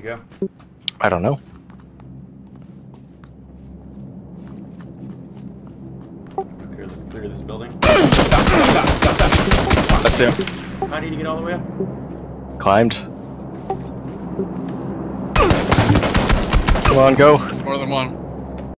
you go? I don't know. Okay, let's clear this building. stop, stop, stop, stop, stop. That's him. How did you get all the way up? Climbed. Come on, go. More than one.